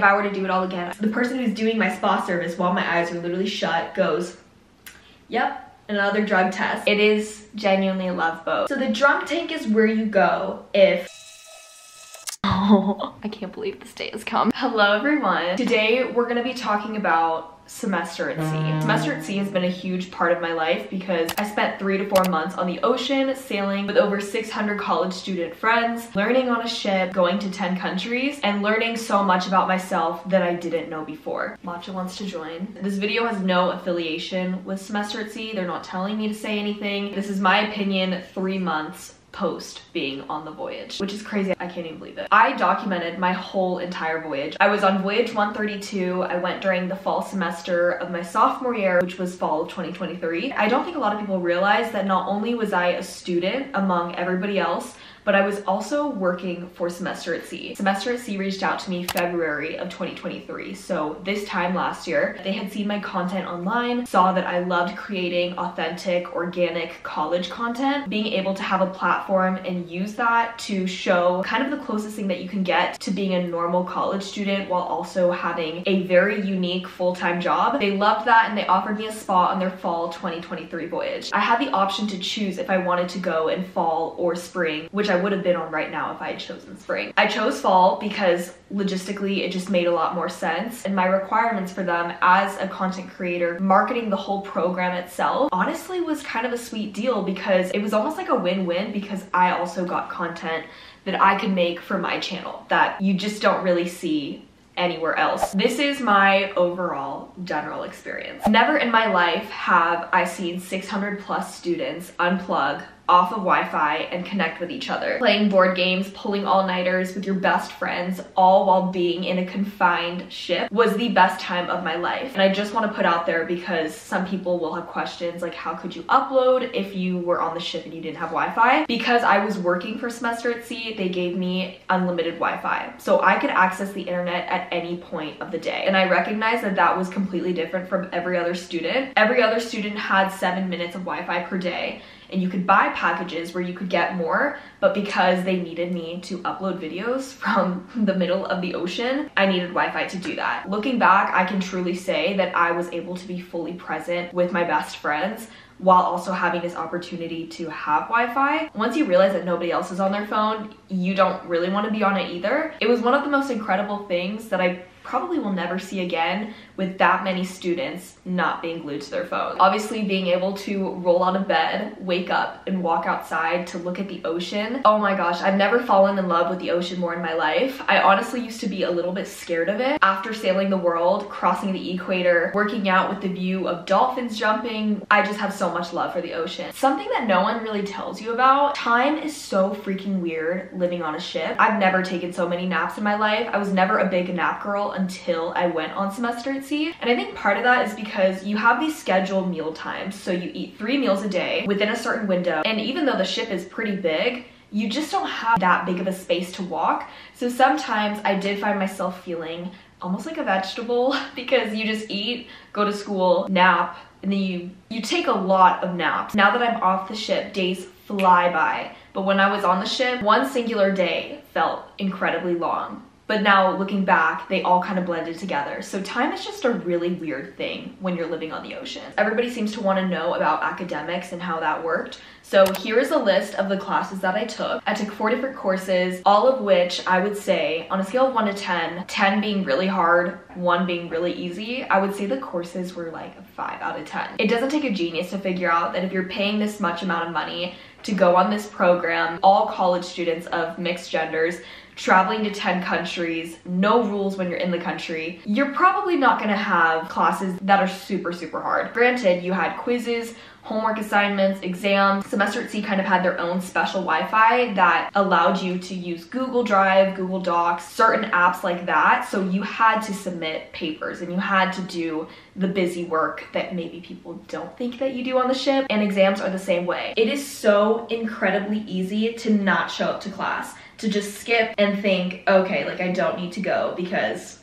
if I were to do it all again, the person who's doing my spa service while my eyes are literally shut goes, yep, another drug test. It is genuinely a love boat. So the drunk tank is where you go if Oh, I can't believe this day has come. Hello everyone. Today we're gonna be talking about semester at sea. Mm. Semester at sea has been a huge part of my life because I spent three to four months on the ocean sailing with over 600 college student friends, learning on a ship, going to 10 countries, and learning so much about myself that I didn't know before. Matcha wants to join. This video has no affiliation with semester at sea. They're not telling me to say anything. This is my opinion three months post being on the voyage, which is crazy. I can't even believe it. I documented my whole entire voyage. I was on voyage 132. I went during the fall semester of my sophomore year, which was fall of 2023. I don't think a lot of people realize that not only was I a student among everybody else, but I was also working for Semester at Sea. Semester at Sea reached out to me February of 2023. So this time last year, they had seen my content online, saw that I loved creating authentic, organic college content, being able to have a platform and use that to show kind of the closest thing that you can get to being a normal college student while also having a very unique full-time job. They loved that and they offered me a spot on their fall 2023 voyage. I had the option to choose if I wanted to go in fall or spring, which I would have been on right now if I had chosen spring. I chose fall because logistically it just made a lot more sense and my requirements for them as a content creator, marketing the whole program itself, honestly was kind of a sweet deal because it was almost like a win-win because I also got content that I could make for my channel that you just don't really see anywhere else. This is my overall general experience. Never in my life have I seen 600 plus students unplug off of Wi-Fi and connect with each other. Playing board games, pulling all-nighters with your best friends, all while being in a confined ship was the best time of my life. And I just want to put out there because some people will have questions like how could you upload if you were on the ship and you didn't have Wi-Fi? Because I was working for Semester at Sea, they gave me unlimited Wi-Fi. So I could access the internet at any point of the day. And I recognize that that was completely different from every other student. Every other student had seven minutes of Wi-Fi per day and you could buy packages where you could get more, but because they needed me to upload videos from the middle of the ocean, I needed Wi-Fi to do that. Looking back, I can truly say that I was able to be fully present with my best friends while also having this opportunity to have Wi-Fi. Once you realize that nobody else is on their phone, you don't really want to be on it either. It was one of the most incredible things that I probably will never see again with that many students not being glued to their phone. Obviously being able to roll out of bed, wake up and walk outside to look at the ocean. Oh my gosh, I've never fallen in love with the ocean more in my life. I honestly used to be a little bit scared of it. After sailing the world, crossing the equator, working out with the view of dolphins jumping, I just have so much love for the ocean. Something that no one really tells you about, time is so freaking weird living on a ship. I've never taken so many naps in my life. I was never a big nap girl until I went on semester at sea. And I think part of that is because you have these scheduled meal times. So you eat three meals a day within a certain window. And even though the ship is pretty big, you just don't have that big of a space to walk. So sometimes I did find myself feeling almost like a vegetable because you just eat, go to school, nap, and then you, you take a lot of naps. Now that I'm off the ship, days fly by. But when I was on the ship, one singular day felt incredibly long. But now looking back, they all kind of blended together. So time is just a really weird thing when you're living on the ocean. Everybody seems to want to know about academics and how that worked. So here is a list of the classes that I took. I took four different courses, all of which I would say on a scale of one to 10, 10 being really hard, one being really easy, I would say the courses were like a five out of 10. It doesn't take a genius to figure out that if you're paying this much amount of money to go on this program, all college students of mixed genders, traveling to 10 countries, no rules when you're in the country, you're probably not gonna have classes that are super, super hard. Granted, you had quizzes, homework assignments, exams. Semester at Sea kind of had their own special Wi-Fi that allowed you to use Google Drive, Google Docs, certain apps like that. So you had to submit papers and you had to do the busy work that maybe people don't think that you do on the ship. And exams are the same way. It is so incredibly easy to not show up to class to just skip and think, okay, like I don't need to go because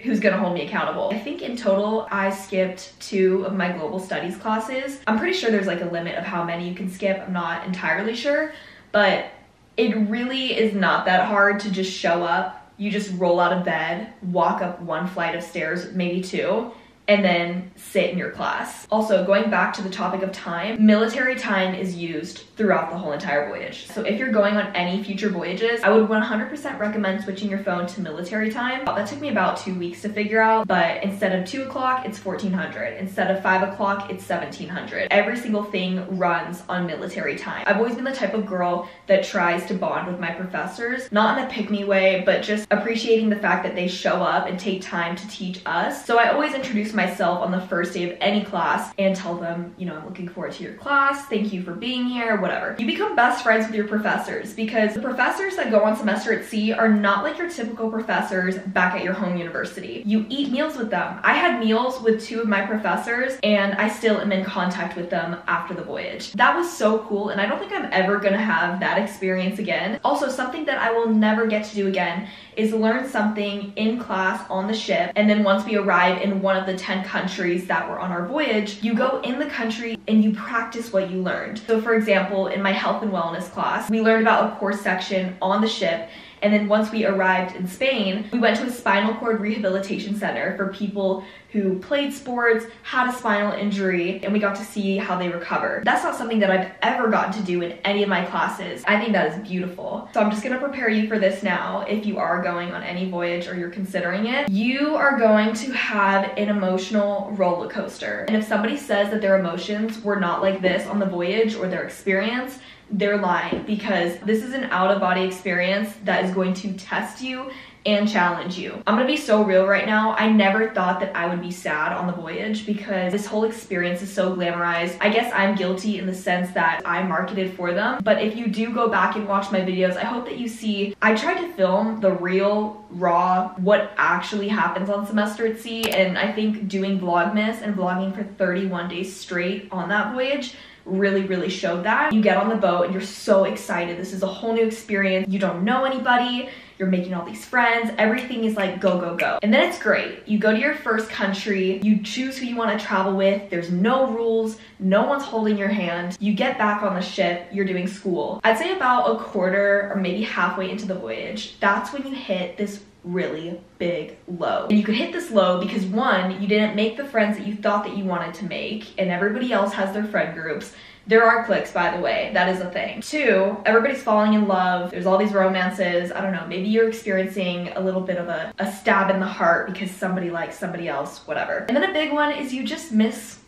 who's gonna hold me accountable. I think in total, I skipped two of my global studies classes. I'm pretty sure there's like a limit of how many you can skip. I'm not entirely sure, but it really is not that hard to just show up you just roll out of bed, walk up one flight of stairs, maybe two, and then sit in your class. Also, going back to the topic of time, military time is used throughout the whole entire voyage. So if you're going on any future voyages, I would 100% recommend switching your phone to military time. That took me about two weeks to figure out, but instead of two o'clock, it's 1400. Instead of five o'clock, it's 1700. Every single thing runs on military time. I've always been the type of girl that tries to bond with my professors, not in a pick me way, but just appreciating the fact that they show up and take time to teach us. So I always introduce myself on the first day of any class and tell them, you know, I'm looking forward to your class. Thank you for being here, whatever. You become best friends with your professors because the professors that go on semester at sea are not like your typical professors back at your home university. You eat meals with them. I had meals with two of my professors and I still am in contact with them after the voyage. That was so cool and I don't think I'm ever gonna have that experience again. Also, something that I will never get to do again is learn something in class on the ship and then once we arrive in one of the 10 countries that were on our voyage, you go in the country and you practice what you learned. So for example, in my health and wellness class, we learned about a course section on the ship and then once we arrived in Spain, we went to a spinal cord rehabilitation center for people who played sports, had a spinal injury, and we got to see how they recover. That's not something that I've ever gotten to do in any of my classes. I think that is beautiful. So I'm just gonna prepare you for this now if you are going on any voyage or you're considering it. You are going to have an emotional roller coaster. And if somebody says that their emotions were not like this on the voyage or their experience, they're lying because this is an out of body experience that is going to test you and challenge you. I'm gonna be so real right now. I never thought that I would be sad on the voyage because this whole experience is so glamorized. I guess I'm guilty in the sense that I marketed for them. But if you do go back and watch my videos, I hope that you see I tried to film the real, raw, what actually happens on semester at sea. And I think doing Vlogmas and vlogging for 31 days straight on that voyage really, really showed that. You get on the boat and you're so excited. This is a whole new experience. You don't know anybody. You're making all these friends. Everything is like go, go, go. And then it's great. You go to your first country. You choose who you want to travel with. There's no rules. No one's holding your hand. You get back on the ship. You're doing school. I'd say about a quarter or maybe halfway into the voyage, that's when you hit this really big low. And you could hit this low because one, you didn't make the friends that you thought that you wanted to make and everybody else has their friend groups. There are clicks, by the way, that is a thing. Two, everybody's falling in love. There's all these romances. I don't know, maybe you're experiencing a little bit of a, a stab in the heart because somebody likes somebody else, whatever. And then a big one is you just miss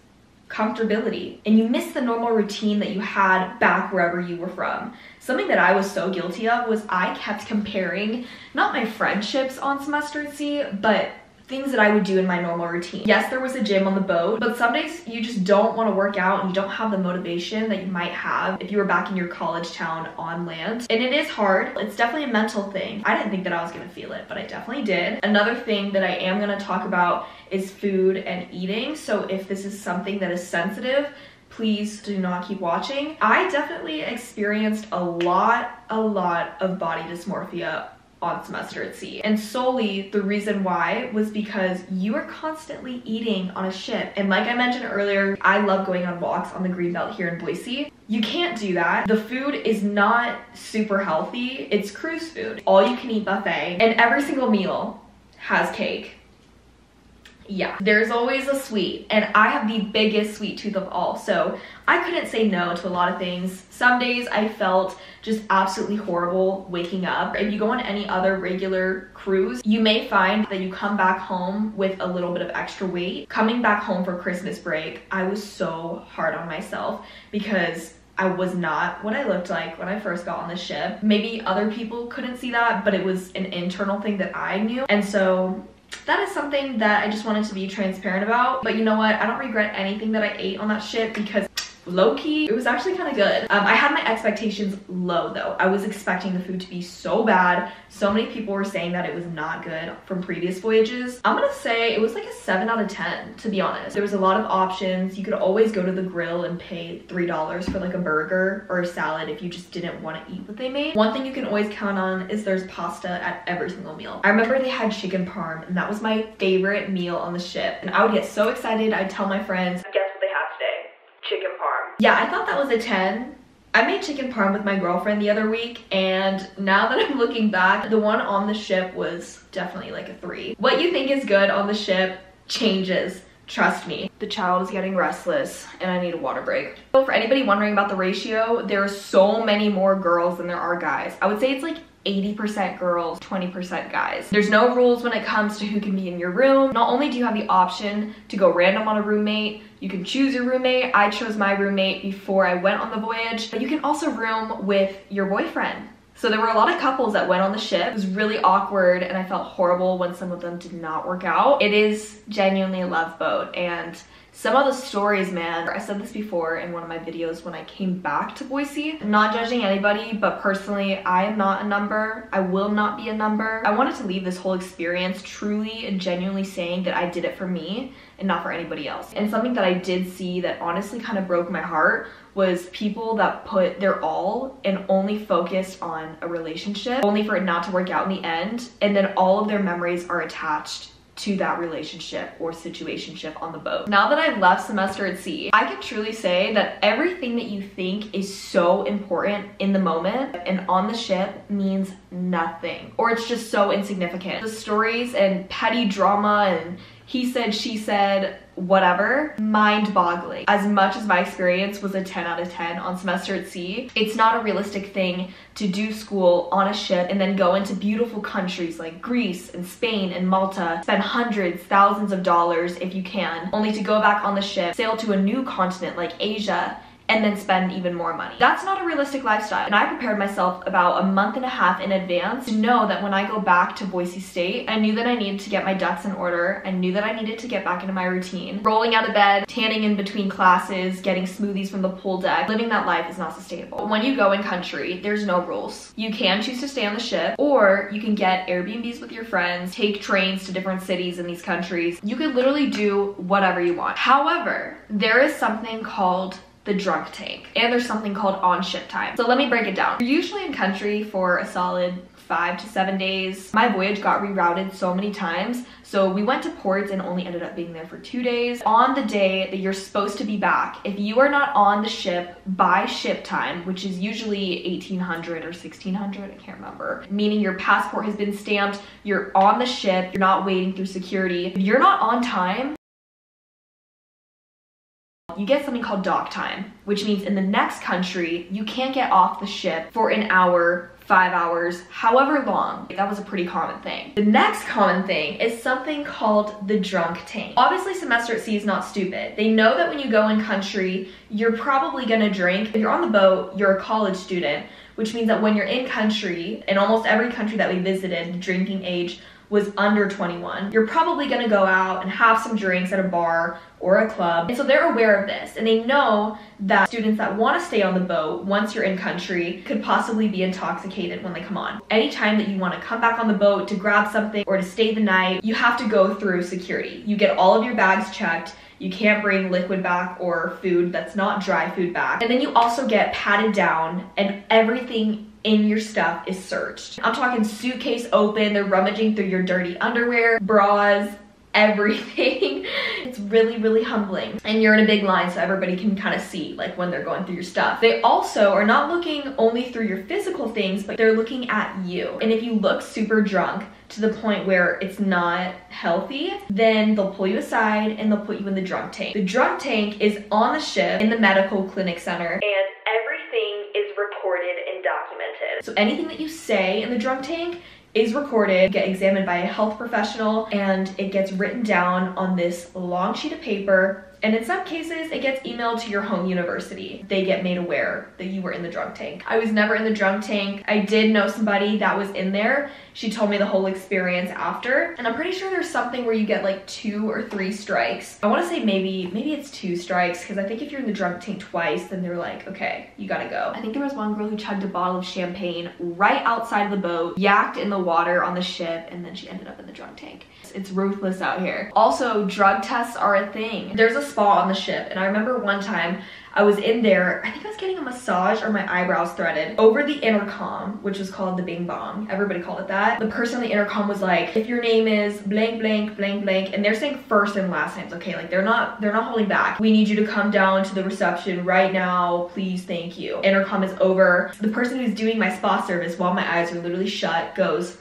comfortability and you miss the normal routine that you had back wherever you were from. Something that I was so guilty of was I kept comparing not my friendships on semester sea, but things that I would do in my normal routine. Yes, there was a gym on the boat, but some days you just don't want to work out and you don't have the motivation that you might have if you were back in your college town on land. And it is hard. It's definitely a mental thing. I didn't think that I was going to feel it, but I definitely did. Another thing that I am going to talk about is food and eating. So if this is something that is sensitive, please do not keep watching. I definitely experienced a lot, a lot of body dysmorphia on semester at sea. And solely the reason why was because you are constantly eating on a ship. And like I mentioned earlier, I love going on walks on the greenbelt here in Boise. You can't do that. The food is not super healthy. It's cruise food. All you can eat buffet. And every single meal has cake yeah, there's always a sweet and I have the biggest sweet tooth of all. So I couldn't say no to a lot of things. Some days I felt just absolutely horrible waking up. If you go on any other regular cruise, you may find that you come back home with a little bit of extra weight. Coming back home for Christmas break, I was so hard on myself because I was not what I looked like when I first got on the ship. Maybe other people couldn't see that, but it was an internal thing that I knew. And so that is something that I just wanted to be transparent about. But you know what? I don't regret anything that I ate on that ship because low-key it was actually kind of good. Um, i had my expectations low though. I was expecting the food to be so bad. So many people were saying that it was not good from previous voyages. I'm gonna say it was like a 7 out of 10 to be honest. There was a lot of options. You could always go to the grill and pay three dollars for like a burger or a salad if you just didn't want to eat what they made. One thing you can always count on is there's pasta at every single meal. I remember they had chicken parm and that was my favorite meal on the ship. And i would get so excited. I'd tell my friends yeah, I thought that was a 10 I made chicken parm with my girlfriend the other week and now that I'm looking back, the one on the ship was definitely like a three. What you think is good on the ship changes Trust me. The child is getting restless and I need a water break. So for anybody wondering about the ratio, there are so many more girls than there are guys. I would say it's like 80% girls, 20% guys. There's no rules when it comes to who can be in your room. Not only do you have the option to go random on a roommate, you can choose your roommate. I chose my roommate before I went on the voyage, but you can also room with your boyfriend. So there were a lot of couples that went on the ship. It was really awkward and I felt horrible when some of them did not work out. It is genuinely a love boat and some of the stories, man, I said this before in one of my videos when I came back to Boise. not judging anybody, but personally, I am not a number. I will not be a number. I wanted to leave this whole experience truly and genuinely saying that I did it for me and not for anybody else. And something that I did see that honestly kind of broke my heart was people that put their all and only focused on a relationship, only for it not to work out in the end. And then all of their memories are attached to that relationship or situationship on the boat. Now that I've left semester at sea, I can truly say that everything that you think is so important in the moment and on the ship means nothing or it's just so insignificant. The stories and petty drama and he said, she said, whatever, mind boggling. As much as my experience was a 10 out of 10 on semester at sea, it's not a realistic thing to do school on a ship and then go into beautiful countries like Greece and Spain and Malta, spend hundreds, thousands of dollars if you can, only to go back on the ship, sail to a new continent like Asia, and then spend even more money. That's not a realistic lifestyle. And I prepared myself about a month and a half in advance to know that when I go back to Boise State, I knew that I needed to get my ducks in order. I knew that I needed to get back into my routine. Rolling out of bed, tanning in between classes, getting smoothies from the pool deck, living that life is not sustainable. When you go in country, there's no rules. You can choose to stay on the ship or you can get Airbnbs with your friends, take trains to different cities in these countries. You could literally do whatever you want. However, there is something called the drunk tank. And there's something called on ship time. So let me break it down. You're usually in country for a solid five to seven days. My voyage got rerouted so many times. So we went to ports and only ended up being there for two days. On the day that you're supposed to be back, if you are not on the ship by ship time, which is usually 1800 or 1600, I can't remember, meaning your passport has been stamped, you're on the ship, you're not waiting through security. If you're not on time, you get something called dock time, which means in the next country, you can't get off the ship for an hour, five hours, however long. That was a pretty common thing. The next common thing is something called the drunk tank. Obviously, semester at sea is not stupid. They know that when you go in country, you're probably gonna drink. If you're on the boat, you're a college student, which means that when you're in country, in almost every country that we visited, the drinking age was under 21. You're probably gonna go out and have some drinks at a bar or a club. And so they're aware of this and they know that students that wanna stay on the boat once you're in country could possibly be intoxicated when they come on. Anytime that you wanna come back on the boat to grab something or to stay the night, you have to go through security. You get all of your bags checked, you can't bring liquid back or food that's not dry food back. And then you also get patted down and everything in your stuff is searched. I'm talking suitcase open, they're rummaging through your dirty underwear, bras, everything. it's really, really humbling. And you're in a big line so everybody can kind of see like when they're going through your stuff. They also are not looking only through your physical things, but they're looking at you. And if you look super drunk to the point where it's not healthy, then they'll pull you aside and they'll put you in the drunk tank. The drunk tank is on the ship in the medical clinic center and everything is recorded and documented. so anything that you say in the drunk tank is recorded, get examined by a health professional, and it gets written down on this long sheet of paper and in some cases, it gets emailed to your home university. They get made aware that you were in the drunk tank. I was never in the drunk tank. I did know somebody that was in there. She told me the whole experience after. And I'm pretty sure there's something where you get like two or three strikes. I wanna say maybe, maybe it's two strikes because I think if you're in the drunk tank twice, then they're like, okay, you gotta go. I think there was one girl who chugged a bottle of champagne right outside the boat, yacked in the water on the ship, and then she ended up in the drunk tank. It's ruthless out here. Also, drug tests are a thing. There's a spa on the ship. And I remember one time I was in there, I think I was getting a massage or my eyebrows threaded over the intercom, which was called the Bing Bong. Everybody called it that. The person on the intercom was like, if your name is blank, blank, blank, blank, and they're saying first and last names, okay? Like they're not, they're not holding back. We need you to come down to the reception right now, please, thank you. Intercom is over. The person who's doing my spa service while my eyes are literally shut goes,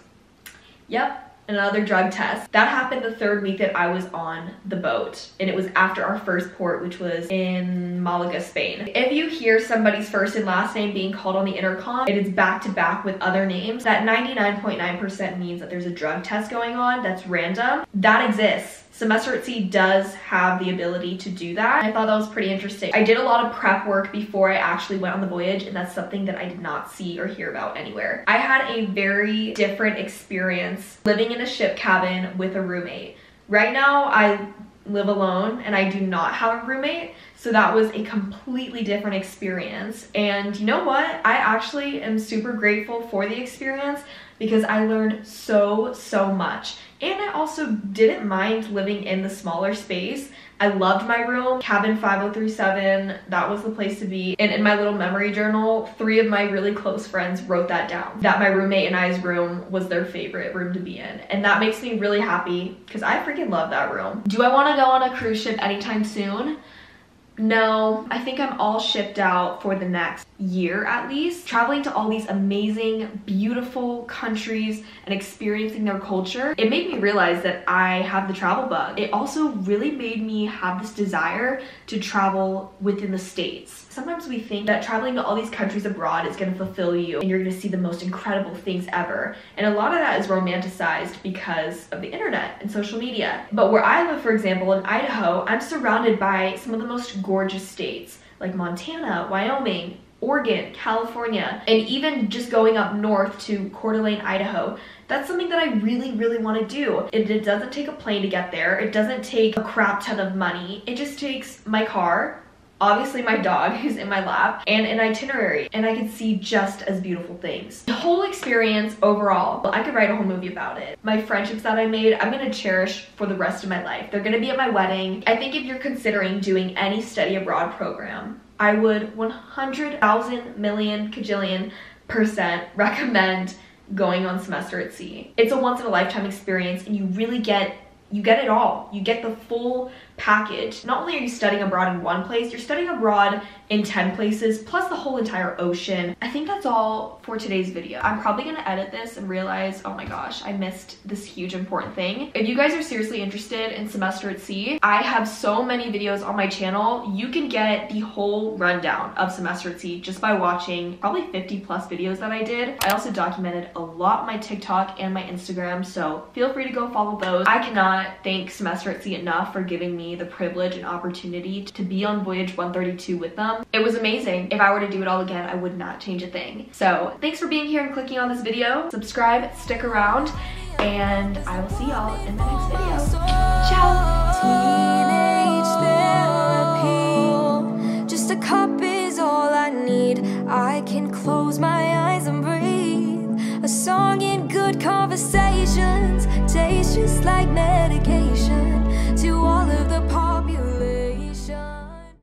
yep, another drug test. That happened the third week that I was on the boat and it was after our first port which was in Malaga, Spain. If you hear somebody's first and last name being called on the intercom, it is back to back with other names. That 99.9% means that there's a drug test going on that's random. That exists. Semester at Sea does have the ability to do that. I thought that was pretty interesting. I did a lot of prep work before I actually went on the voyage and that's something that I did not see or hear about anywhere. I had a very different experience living in a ship cabin with a roommate. Right now, I live alone and I do not have a roommate. So that was a completely different experience. And you know what? I actually am super grateful for the experience because I learned so, so much. And I also didn't mind living in the smaller space. I loved my room, cabin 5037, that was the place to be. And in my little memory journal, three of my really close friends wrote that down, that my roommate and I's room was their favorite room to be in. And that makes me really happy because I freaking love that room. Do I wanna go on a cruise ship anytime soon? No, I think I'm all shipped out for the next year at least. Traveling to all these amazing, beautiful countries and experiencing their culture, it made me realize that I have the travel bug. It also really made me have this desire to travel within the States. Sometimes we think that traveling to all these countries abroad is gonna fulfill you and you're gonna see the most incredible things ever. And a lot of that is romanticized because of the internet and social media. But where I live, for example, in Idaho, I'm surrounded by some of the most gorgeous states like Montana, Wyoming, Oregon, California, and even just going up north to Coeur d'Alene, Idaho. That's something that I really, really want to do. It, it doesn't take a plane to get there. It doesn't take a crap ton of money. It just takes my car, obviously my dog who's in my lap, and an itinerary, and I could see just as beautiful things. The whole experience overall, I could write a whole movie about it. My friendships that I made, I'm gonna cherish for the rest of my life. They're gonna be at my wedding. I think if you're considering doing any study abroad program, I would 100,000 million cajillion percent recommend going on semester at sea. It's a once in a lifetime experience and you really get you get it all. You get the full package. Not only are you studying abroad in one place, you're studying abroad in 10 places, plus the whole entire ocean. I think that's all for today's video. I'm probably gonna edit this and realize, oh my gosh, I missed this huge important thing. If you guys are seriously interested in Semester at Sea, I have so many videos on my channel. You can get the whole rundown of Semester at Sea just by watching probably 50 plus videos that I did. I also documented a lot my TikTok and my Instagram, so feel free to go follow those. I cannot thank Semester at Sea enough for giving me the privilege and opportunity to be on Voyage 132 with them. It was amazing. If I were to do it all again, I would not change a thing. So thanks for being here and clicking on this video. Subscribe, stick around, and I will see y'all in the next video. Ciao! Just a cup is all I need. I can close my eyes and breathe. A song in good conversations tastes just like medicine all of the parts